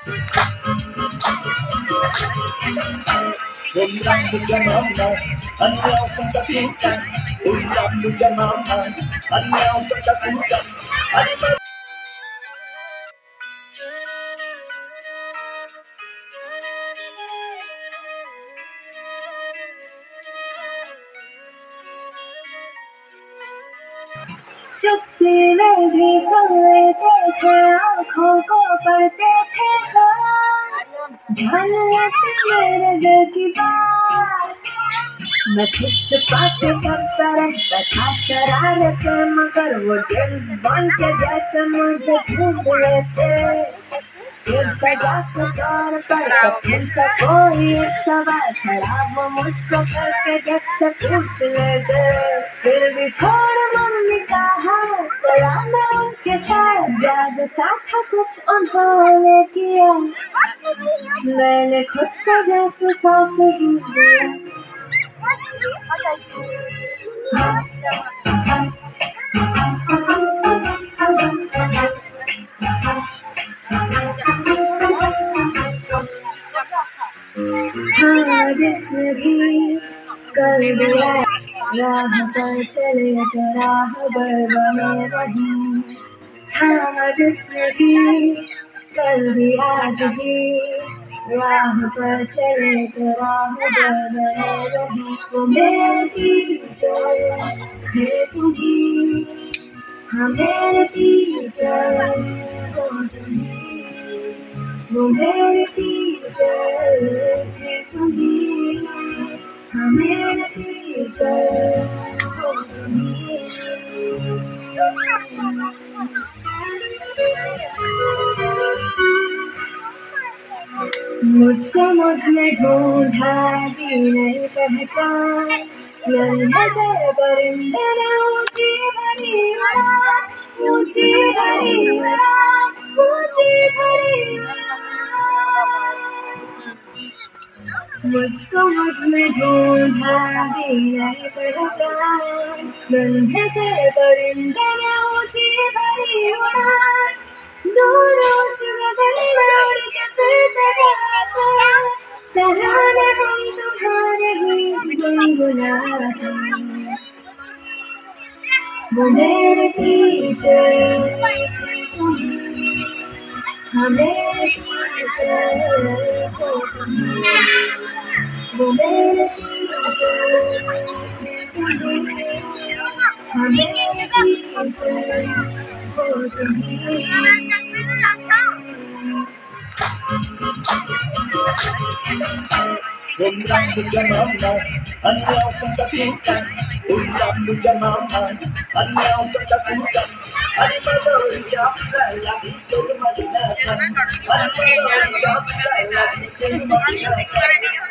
Undang Jamama, annyeonghaseyo Takutan. Undang Jamama, annyeonghaseyo Takutan. चुप्पी में भी थे को पढ़ते थे मेरे दिल की बात मैं करता रहता था शरारत मगर वो के जैसे मुझे तौर पर कोई एक सवाल वो मुझको करके जब से पूछ लेते फिर भी छोड़ मम्मी का हाथ चला मैं उनके साथ जादू सा था कुछ उन्होंने किया मैंने खुद को जैसे सौंप ही दिया हाँ जिसने भी कर दिया राह पर चले तो राह बने वही हाँ जिसने भी कर दिया आज भी राह पर चले तो राह बने वही तुम्ही हाँ मेरे टीचर हो तुम्ही वो मेरे टीचर थे तुम्ही हाँ मेरे टीचर हो तुम्ही मुझको मुझ में ढूंढा भी नहीं पहचान नन्हे से परिंदे ने ऊंची भरी उड़ान ऊंची भरी उड़ान ऊंची भरी मुझको मुझ में ढूंढा भी नहीं पहचान नन्हे से परिंदे ने ऊंची भरी उड़ान दूरों से गगन में उड़ के फिर तराता तराने हम तुम्हारे ही गुनगुनाते वो मेरे टीचर हमें वो मेरे हमें Undang buja mama, anau sentakutan. Undang buja mama, anau sentakutan. Thank you.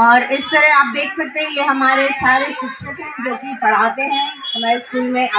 और इस तरह आप देख सकते हैं, ये हमारे सारे शिक्षक हैं जो कि पढ़ाते हैं, हमारे स्कूल में